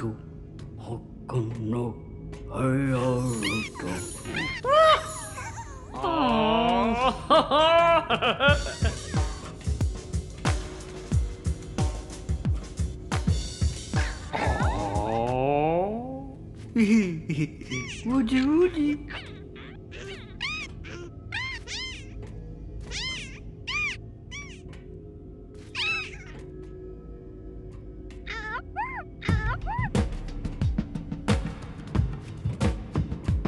と発汗の早歌ああ Woody, Woody.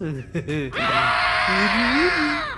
嘿嘿嘿